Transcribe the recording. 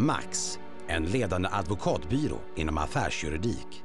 Max, en ledande advokatbyrå inom affärsjuridik.